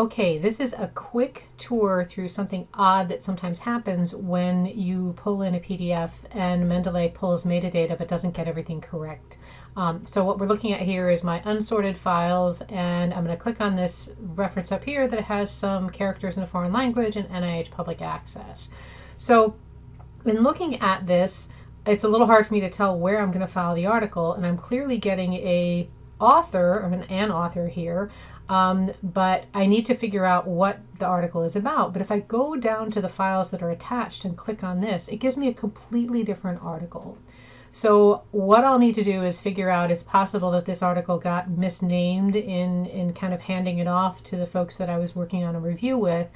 Okay, this is a quick tour through something odd that sometimes happens when you pull in a PDF and Mendeley pulls metadata but doesn't get everything correct. Um, so what we're looking at here is my unsorted files and I'm going to click on this reference up here that has some characters in a foreign language and NIH public access. So in looking at this, it's a little hard for me to tell where I'm going to file the article and I'm clearly getting a author or an, an author here um, but I need to figure out what the article is about. But if I go down to the files that are attached and click on this, it gives me a completely different article. So what I'll need to do is figure out, it's possible that this article got misnamed in, in kind of handing it off to the folks that I was working on a review with.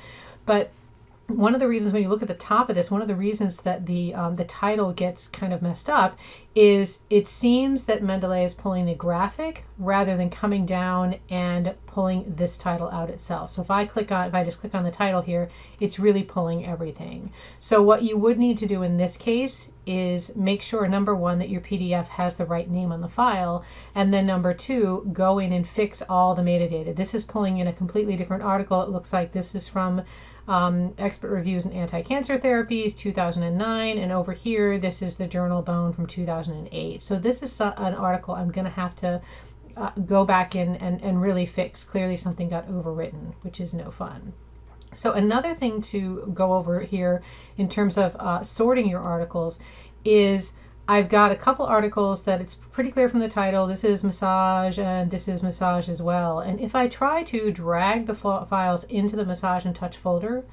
But one of the reasons when you look at the top of this, one of the reasons that the um, the title gets kind of messed up is it seems that Mendeley is pulling the graphic rather than coming down and pulling this title out itself. So if I click on, if I just click on the title here, it's really pulling everything. So what you would need to do in this case is make sure number one that your PDF has the right name on the file, and then number two, go in and fix all the metadata. This is pulling in a completely different article. It looks like this is from um, expert reviews in anti-cancer therapies 2009 and over here this is the journal bone from 2008 so this is an article i'm going to have to uh, go back in and, and really fix clearly something got overwritten which is no fun so another thing to go over here in terms of uh, sorting your articles is I've got a couple articles that it's pretty clear from the title. This is massage and this is massage as well. And if I try to drag the files into the massage and touch folder,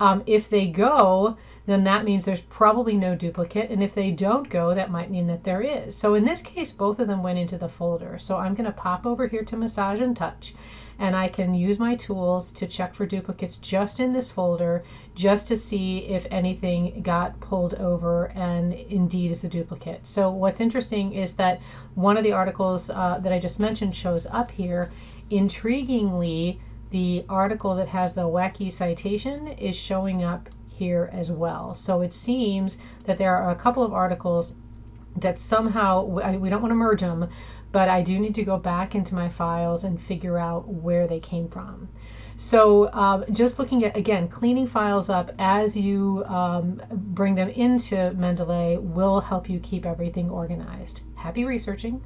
um, if they go, then that means there's probably no duplicate. And if they don't go, that might mean that there is. So in this case, both of them went into the folder. So I'm going to pop over here to massage and touch and I can use my tools to check for duplicates just in this folder just to see if anything got pulled over and indeed is a duplicate. So what's interesting is that one of the articles uh, that I just mentioned shows up here. Intriguingly, the article that has the wacky citation is showing up here as well. So it seems that there are a couple of articles that somehow, we don't want to merge them, but I do need to go back into my files and figure out where they came from. So uh, just looking at, again, cleaning files up as you um, bring them into Mendeley will help you keep everything organized. Happy researching.